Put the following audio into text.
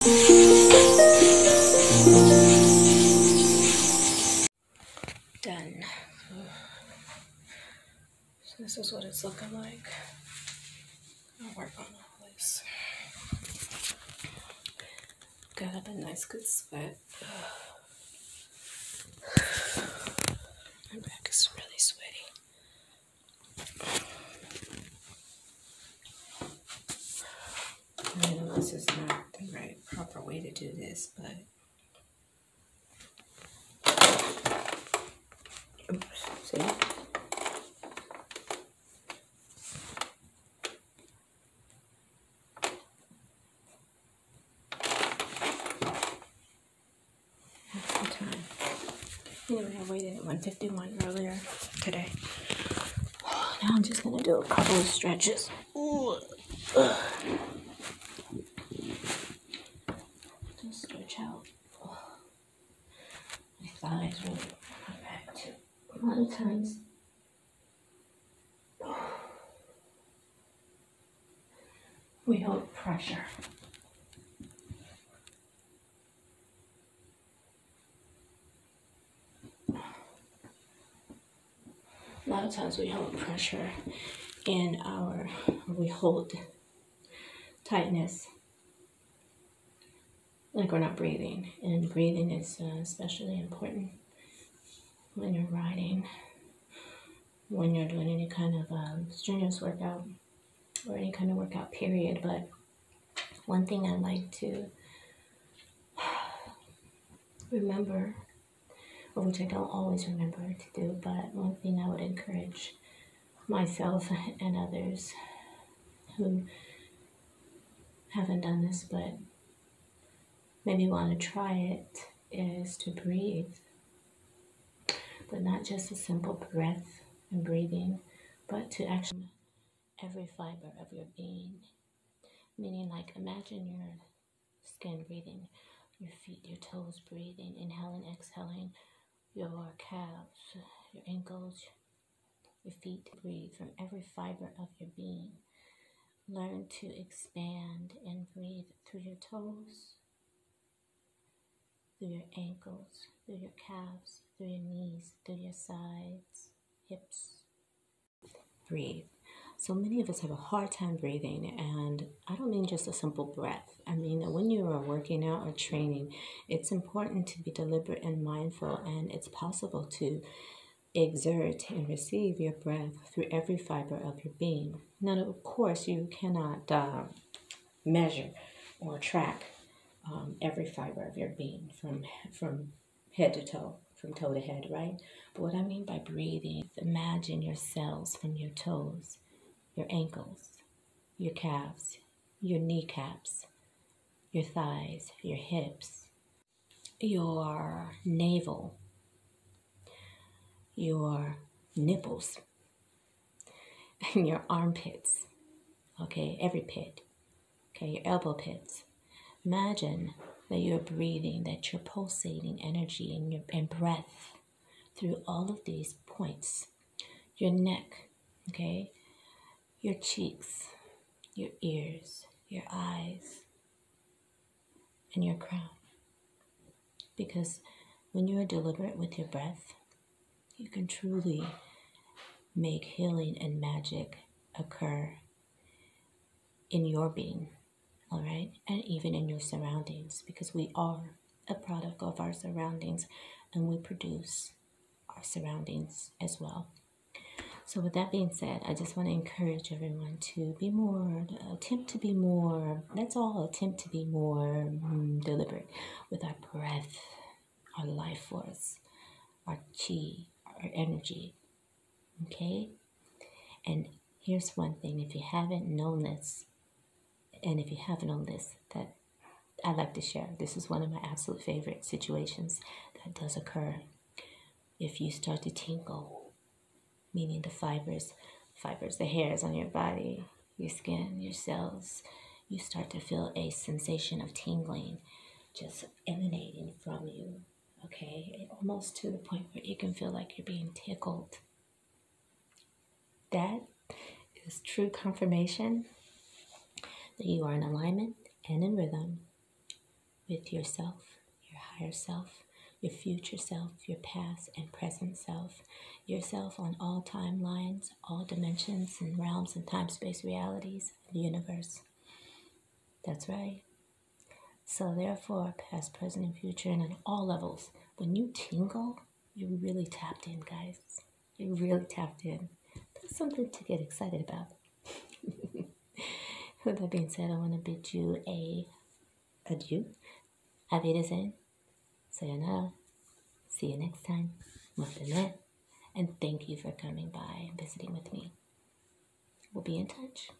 Done. So this is what it's looking like. I'll work on all this. Got up a nice good sweat. My back is really sweaty. I know this is not the right proper way to do this, but oops, see? Time? Anyway, I waited at 151 earlier today. Now I'm just gonna do a couple of stretches. Ooh. Ugh. Just stretch out. My thighs really my back too. A lot of times. We hold pressure. A lot of times we hold pressure in our, we hold tightness like we're not breathing. And breathing is uh, especially important when you're riding, when you're doing any kind of um, strenuous workout or any kind of workout period. But one thing I like to remember, or which I don't always remember to do, but one thing I would encourage myself and others who haven't done this but maybe want to try it is to breathe. But not just a simple breath and breathing, but to actually every fiber of your being. Meaning, like, imagine your skin breathing, your feet, your toes breathing, inhaling, exhaling, your calves, your ankles, your feet breathe from every fiber of your being. Learn to expand and breathe through your toes, through your ankles, through your calves, through your knees, through your sides, hips. Breathe. So many of us have a hard time breathing, and I don't mean just a simple breath. I mean that when you are working out or training, it's important to be deliberate and mindful, and it's possible to exert and receive your breath through every fiber of your being. Now, of course, you cannot uh, measure or track um, every fiber of your being from from head to toe, from toe to head, right? But what I mean by breathing, imagine your cells from your toes, your ankles, your calves, your kneecaps, your thighs, your hips, your navel, your nipples, and your armpits. Okay, every pit. Okay, your elbow pits. Imagine that you're breathing, that you're pulsating energy in your and breath through all of these points. Your neck, okay, your cheeks, your ears, your eyes, and your crown. Because when you are deliberate with your breath, you can truly make healing and magic occur in your being, all right? And even in your surroundings, because we are a product of our surroundings and we produce our surroundings as well. So, with that being said, I just want to encourage everyone to be more, attempt to be more, let's all attempt to be more mm, deliberate with our breath, our life force, our chi, our energy. Okay? And here's one thing if you haven't known this, and if you haven't known this, that I'd like to share. This is one of my absolute favorite situations that does occur. If you start to tingle, meaning the fibers, fibers, the hairs on your body, your skin, your cells, you start to feel a sensation of tingling just emanating from you. Okay, almost to the point where you can feel like you're being tickled. That is true confirmation that you are in alignment and in rhythm with yourself, your higher self, your future self, your past and present self, yourself on all timelines, all dimensions and realms and time space realities of the universe. That's right. So, therefore, past, present, and future, and on all levels, when you tingle, you're really tapped in, guys. You're really tapped in. That's something to get excited about. With that being said, I want to bid you a adieu. Auf Wiedersehen. Sayonara. See you next time. And thank you for coming by and visiting with me. We'll be in touch.